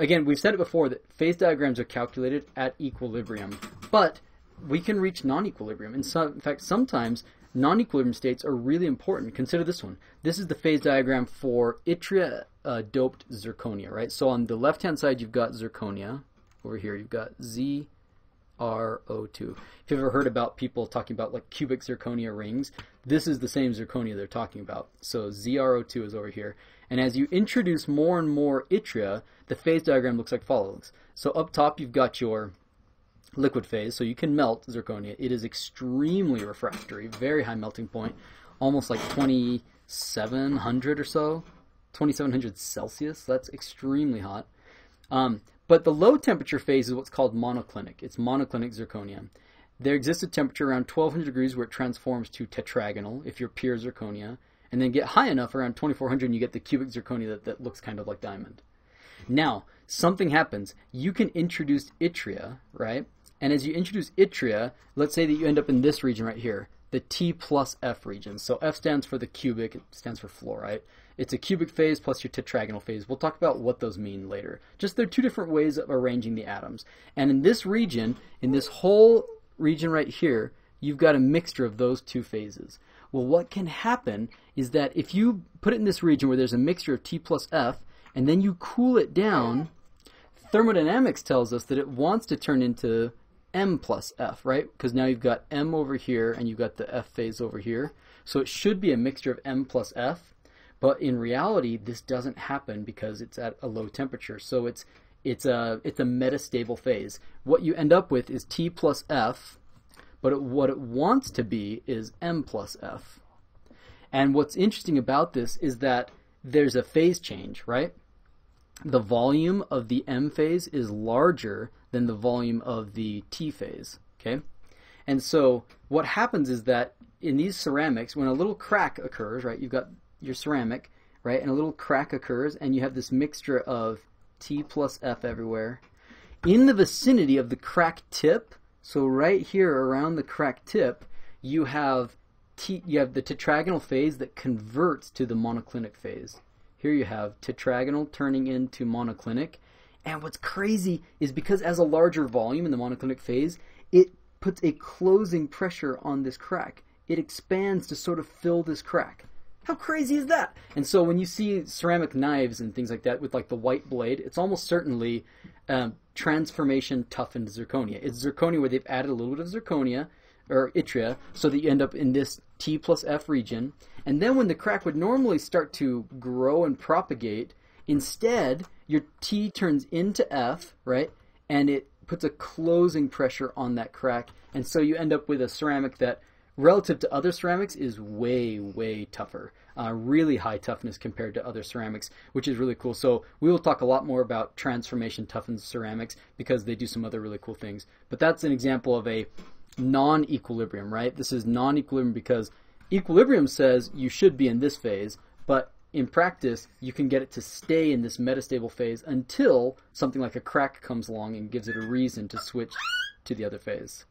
again, we've said it before that phase diagrams are calculated at equilibrium, but we can reach non-equilibrium. In, some, in fact, sometimes non-equilibrium states are really important. Consider this one. This is the phase diagram for yttria uh, doped zirconia, right? So on the left-hand side, you've got zirconia. Over here, you've got Z ZrO2. If you've ever heard about people talking about like cubic zirconia rings, this is the same zirconia they're talking about. So ZrO2 is over here. And as you introduce more and more yttria, the phase diagram looks like follows. So up top you've got your liquid phase, so you can melt zirconia. It is extremely refractory, very high melting point, almost like 2700 or so, 2700 Celsius. That's extremely hot. Um, but the low temperature phase is what's called monoclinic. It's monoclinic zirconia. There exists a temperature around 1200 degrees where it transforms to tetragonal if you're pure zirconia, and then get high enough around 2400 and you get the cubic zirconia that, that looks kind of like diamond. Now, something happens. You can introduce yttria, right? And as you introduce yttria, let's say that you end up in this region right here, the T plus F region. So F stands for the cubic, it stands for fluorite. It's a cubic phase plus your tetragonal phase. We'll talk about what those mean later. Just they're two different ways of arranging the atoms. And in this region, in this whole region right here, you've got a mixture of those two phases. Well, what can happen is that if you put it in this region where there's a mixture of T plus F, and then you cool it down, thermodynamics tells us that it wants to turn into M plus F, right? Because now you've got M over here and you've got the F phase over here. So it should be a mixture of M plus F. But in reality, this doesn't happen because it's at a low temperature. So it's it's a it's a metastable phase. What you end up with is T plus F, but it, what it wants to be is M plus F. And what's interesting about this is that there's a phase change, right? The volume of the M phase is larger than the volume of the T phase, okay? And so what happens is that in these ceramics, when a little crack occurs, right, you've got your ceramic, right? And a little crack occurs, and you have this mixture of T plus F everywhere. In the vicinity of the crack tip, so right here around the crack tip, you have T, you have the tetragonal phase that converts to the monoclinic phase. Here you have tetragonal turning into monoclinic. And what's crazy is because as a larger volume in the monoclinic phase, it puts a closing pressure on this crack. It expands to sort of fill this crack. How crazy is that? And so when you see ceramic knives and things like that with like the white blade, it's almost certainly um, transformation toughened zirconia. It's zirconia where they've added a little bit of zirconia or yttria so that you end up in this T plus F region. And then when the crack would normally start to grow and propagate, instead your T turns into F, right? And it puts a closing pressure on that crack. And so you end up with a ceramic that relative to other ceramics is way way tougher. Uh, really high toughness compared to other ceramics which is really cool. So we will talk a lot more about transformation toughened ceramics because they do some other really cool things. But that's an example of a non-equilibrium right? This is non-equilibrium because equilibrium says you should be in this phase but in practice, you can get it to stay in this metastable phase until something like a crack comes along and gives it a reason to switch to the other phase.